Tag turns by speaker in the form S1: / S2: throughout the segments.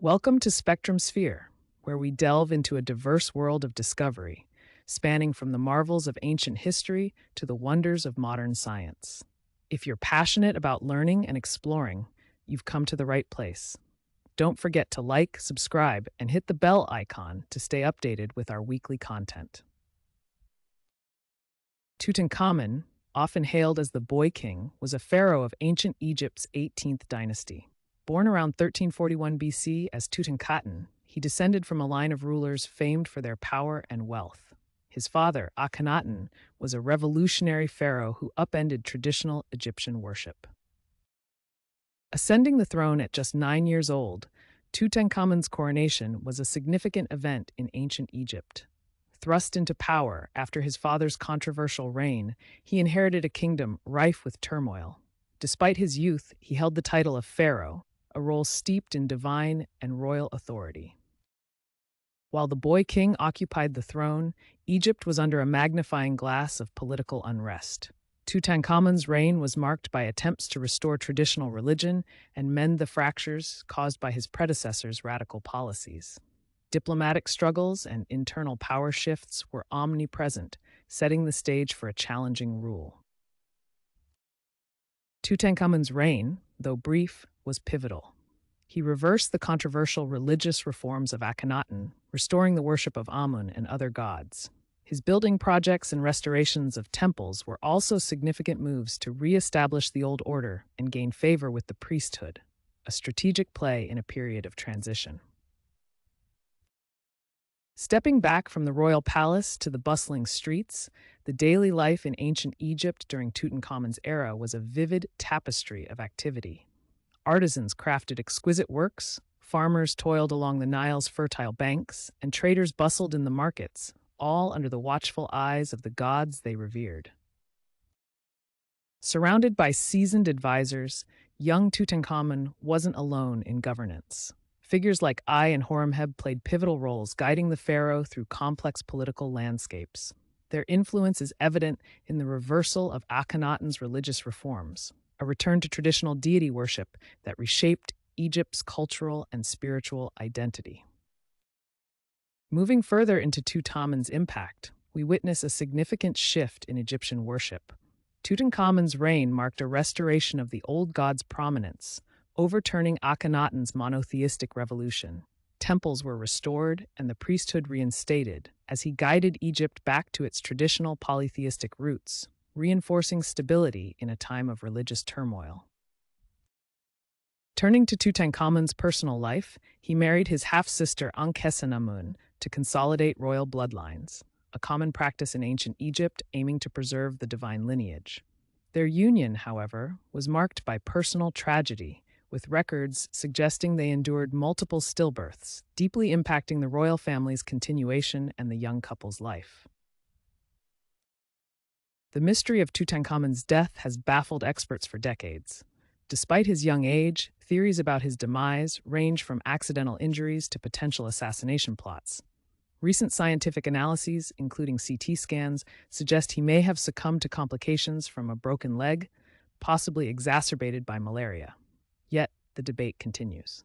S1: Welcome to Spectrum Sphere, where we delve into a diverse world of discovery, spanning from the marvels of ancient history to the wonders of modern science. If you're passionate about learning and exploring, you've come to the right place. Don't forget to like, subscribe, and hit the bell icon to stay updated with our weekly content. Tutankhamun, often hailed as the Boy King, was a pharaoh of ancient Egypt's 18th dynasty. Born around 1341 BC as Tutankhaten, he descended from a line of rulers famed for their power and wealth. His father, Akhenaten, was a revolutionary pharaoh who upended traditional Egyptian worship. Ascending the throne at just nine years old, Tutankhamun's coronation was a significant event in ancient Egypt. Thrust into power after his father's controversial reign, he inherited a kingdom rife with turmoil. Despite his youth, he held the title of pharaoh, a role steeped in divine and royal authority. While the boy king occupied the throne, Egypt was under a magnifying glass of political unrest. Tutankhamun's reign was marked by attempts to restore traditional religion and mend the fractures caused by his predecessor's radical policies. Diplomatic struggles and internal power shifts were omnipresent, setting the stage for a challenging rule. Tutankhamun's reign, though brief, was pivotal. He reversed the controversial religious reforms of Akhenaten, restoring the worship of Amun and other gods. His building projects and restorations of temples were also significant moves to re-establish the old order and gain favor with the priesthood, a strategic play in a period of transition. Stepping back from the royal palace to the bustling streets, the daily life in ancient Egypt during Tutankhamun's era was a vivid tapestry of activity. Artisans crafted exquisite works, farmers toiled along the Nile's fertile banks, and traders bustled in the markets, all under the watchful eyes of the gods they revered. Surrounded by seasoned advisors, young Tutankhamun wasn't alone in governance. Figures like Ay and Horemheb played pivotal roles guiding the pharaoh through complex political landscapes. Their influence is evident in the reversal of Akhenaten's religious reforms, a return to traditional deity worship that reshaped Egypt's cultural and spiritual identity. Moving further into Tutankhamun's impact, we witness a significant shift in Egyptian worship. Tutankhamun's reign marked a restoration of the old god's prominence, overturning Akhenaten's monotheistic revolution. Temples were restored and the priesthood reinstated as he guided Egypt back to its traditional polytheistic roots reinforcing stability in a time of religious turmoil. Turning to Tutankhamun's personal life, he married his half-sister Ankhesenamun to consolidate royal bloodlines, a common practice in ancient Egypt aiming to preserve the divine lineage. Their union, however, was marked by personal tragedy, with records suggesting they endured multiple stillbirths, deeply impacting the royal family's continuation and the young couple's life. The mystery of Tutankhamun's death has baffled experts for decades. Despite his young age, theories about his demise range from accidental injuries to potential assassination plots. Recent scientific analyses, including CT scans, suggest he may have succumbed to complications from a broken leg, possibly exacerbated by malaria. Yet, the debate continues.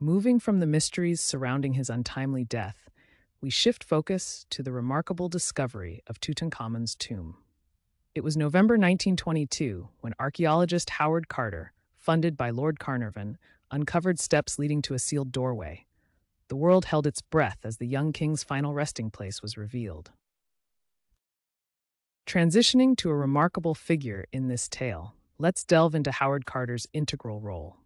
S1: Moving from the mysteries surrounding his untimely death, we shift focus to the remarkable discovery of Tutankhamun's tomb. It was November 1922 when archaeologist Howard Carter, funded by Lord Carnarvon, uncovered steps leading to a sealed doorway. The world held its breath as the young king's final resting place was revealed. Transitioning to a remarkable figure in this tale, let's delve into Howard Carter's integral role.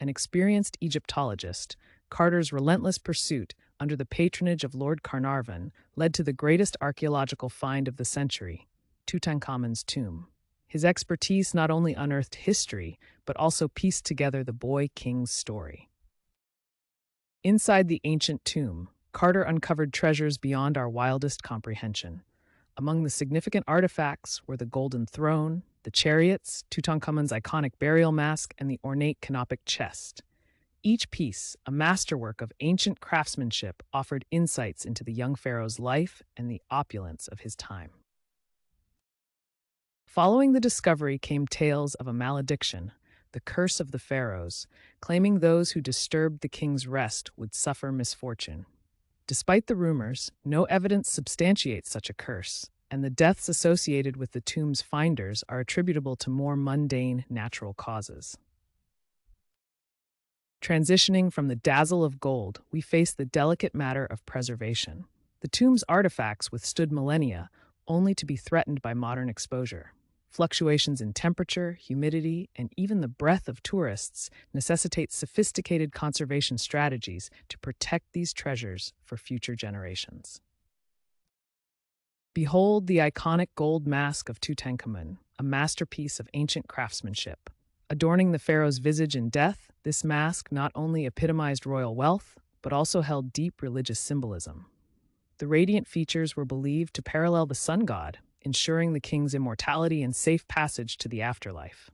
S1: An experienced Egyptologist, Carter's relentless pursuit under the patronage of Lord Carnarvon, led to the greatest archaeological find of the century, Tutankhamun's tomb. His expertise not only unearthed history, but also pieced together the boy king's story. Inside the ancient tomb, Carter uncovered treasures beyond our wildest comprehension. Among the significant artifacts were the golden throne, the chariots, Tutankhamun's iconic burial mask, and the ornate canopic chest. Each piece, a masterwork of ancient craftsmanship, offered insights into the young pharaoh's life and the opulence of his time. Following the discovery came tales of a malediction, the curse of the pharaohs, claiming those who disturbed the king's rest would suffer misfortune. Despite the rumors, no evidence substantiates such a curse, and the deaths associated with the tomb's finders are attributable to more mundane natural causes. Transitioning from the dazzle of gold, we face the delicate matter of preservation. The tomb's artifacts withstood millennia, only to be threatened by modern exposure. Fluctuations in temperature, humidity, and even the breath of tourists necessitate sophisticated conservation strategies to protect these treasures for future generations. Behold the iconic gold mask of Tutankhamun, a masterpiece of ancient craftsmanship. Adorning the pharaoh's visage in death, this mask not only epitomized royal wealth, but also held deep religious symbolism. The radiant features were believed to parallel the sun god, ensuring the king's immortality and safe passage to the afterlife.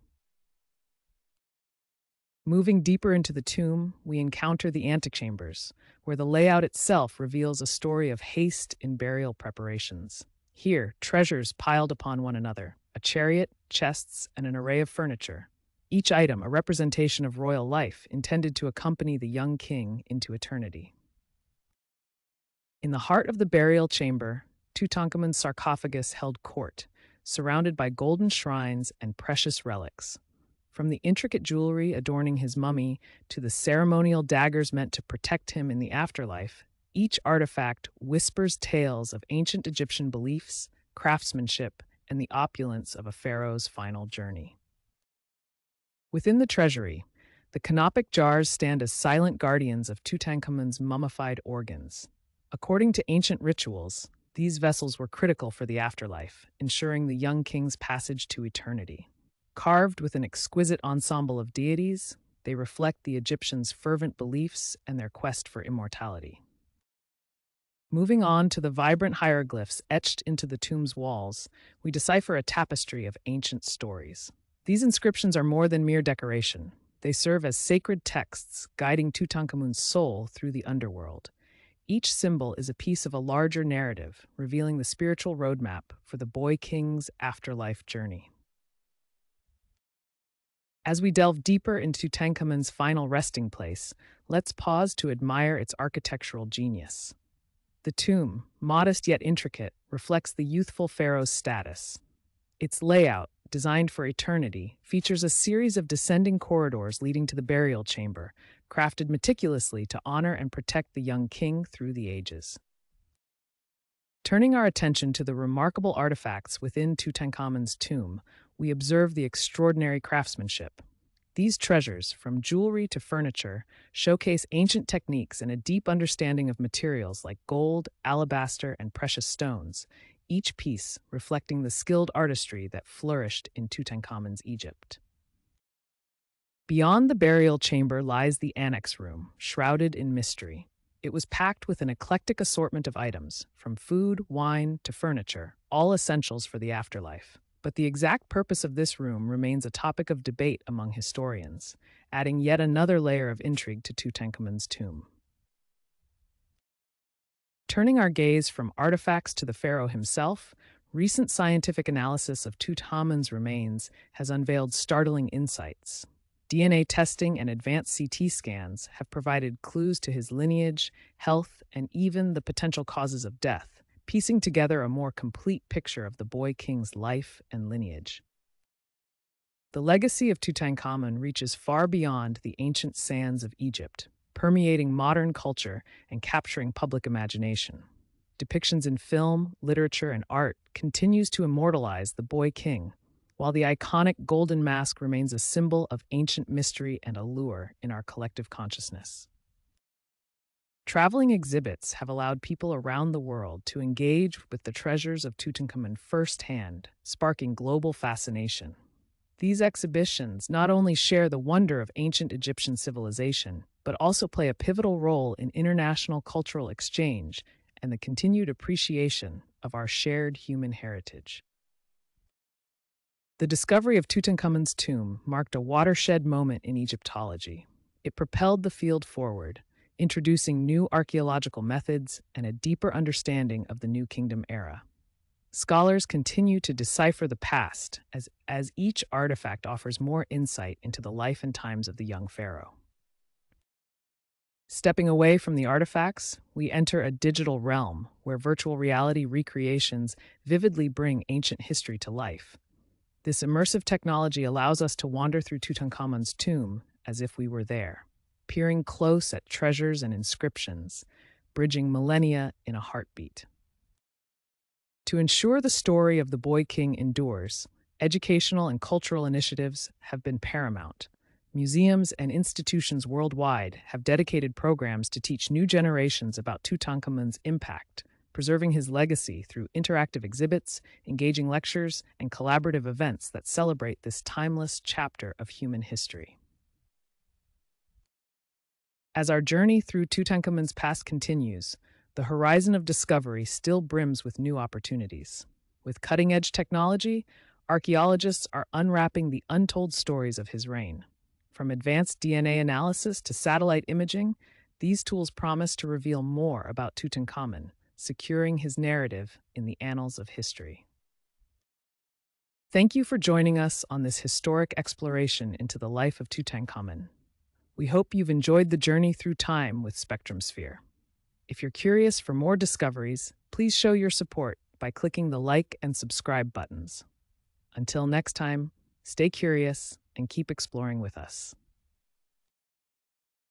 S1: Moving deeper into the tomb, we encounter the antechambers, where the layout itself reveals a story of haste in burial preparations. Here, treasures piled upon one another a chariot, chests, and an array of furniture. Each item a representation of royal life intended to accompany the young king into eternity. In the heart of the burial chamber, Tutankhamun's sarcophagus held court, surrounded by golden shrines and precious relics. From the intricate jewelry adorning his mummy to the ceremonial daggers meant to protect him in the afterlife, each artifact whispers tales of ancient Egyptian beliefs, craftsmanship, and the opulence of a pharaoh's final journey. Within the treasury, the canopic jars stand as silent guardians of Tutankhamun's mummified organs. According to ancient rituals, these vessels were critical for the afterlife, ensuring the young king's passage to eternity. Carved with an exquisite ensemble of deities, they reflect the Egyptians' fervent beliefs and their quest for immortality. Moving on to the vibrant hieroglyphs etched into the tomb's walls, we decipher a tapestry of ancient stories. These inscriptions are more than mere decoration. They serve as sacred texts guiding Tutankhamun's soul through the underworld. Each symbol is a piece of a larger narrative, revealing the spiritual roadmap for the boy king's afterlife journey. As we delve deeper into Tutankhamun's final resting place, let's pause to admire its architectural genius. The tomb, modest yet intricate, reflects the youthful pharaoh's status. Its layout, designed for eternity, features a series of descending corridors leading to the burial chamber, crafted meticulously to honor and protect the young king through the ages. Turning our attention to the remarkable artifacts within Tutankhamun's tomb, we observe the extraordinary craftsmanship. These treasures, from jewelry to furniture, showcase ancient techniques and a deep understanding of materials like gold, alabaster, and precious stones, each piece reflecting the skilled artistry that flourished in Tutankhamun's Egypt. Beyond the burial chamber lies the annex room, shrouded in mystery. It was packed with an eclectic assortment of items, from food, wine, to furniture, all essentials for the afterlife. But the exact purpose of this room remains a topic of debate among historians, adding yet another layer of intrigue to Tutankhamun's tomb. Turning our gaze from artifacts to the pharaoh himself, recent scientific analysis of Tutankhamun's remains has unveiled startling insights. DNA testing and advanced CT scans have provided clues to his lineage, health, and even the potential causes of death piecing together a more complete picture of the boy king's life and lineage. The legacy of Tutankhamun reaches far beyond the ancient sands of Egypt, permeating modern culture and capturing public imagination. Depictions in film, literature, and art continues to immortalize the boy king, while the iconic golden mask remains a symbol of ancient mystery and allure in our collective consciousness. Traveling exhibits have allowed people around the world to engage with the treasures of Tutankhamun firsthand, sparking global fascination. These exhibitions not only share the wonder of ancient Egyptian civilization, but also play a pivotal role in international cultural exchange and the continued appreciation of our shared human heritage. The discovery of Tutankhamun's tomb marked a watershed moment in Egyptology. It propelled the field forward, introducing new archaeological methods and a deeper understanding of the New Kingdom era. Scholars continue to decipher the past as, as each artifact offers more insight into the life and times of the young pharaoh. Stepping away from the artifacts, we enter a digital realm where virtual reality recreations vividly bring ancient history to life. This immersive technology allows us to wander through Tutankhamun's tomb as if we were there, peering close at treasures and inscriptions, bridging millennia in a heartbeat. To ensure the story of the Boy King endures, educational and cultural initiatives have been paramount. Museums and institutions worldwide have dedicated programs to teach new generations about Tutankhamun's impact, preserving his legacy through interactive exhibits, engaging lectures, and collaborative events that celebrate this timeless chapter of human history. As our journey through Tutankhamun's past continues, the horizon of discovery still brims with new opportunities. With cutting edge technology, archaeologists are unwrapping the untold stories of his reign. From advanced DNA analysis to satellite imaging, these tools promise to reveal more about Tutankhamun, securing his narrative in the annals of history. Thank you for joining us on this historic exploration into the life of Tutankhamun. We hope you've enjoyed the journey through time with Spectrum Sphere. If you're curious for more discoveries, please show your support by clicking the like and subscribe buttons. Until next time, stay curious and keep exploring with us.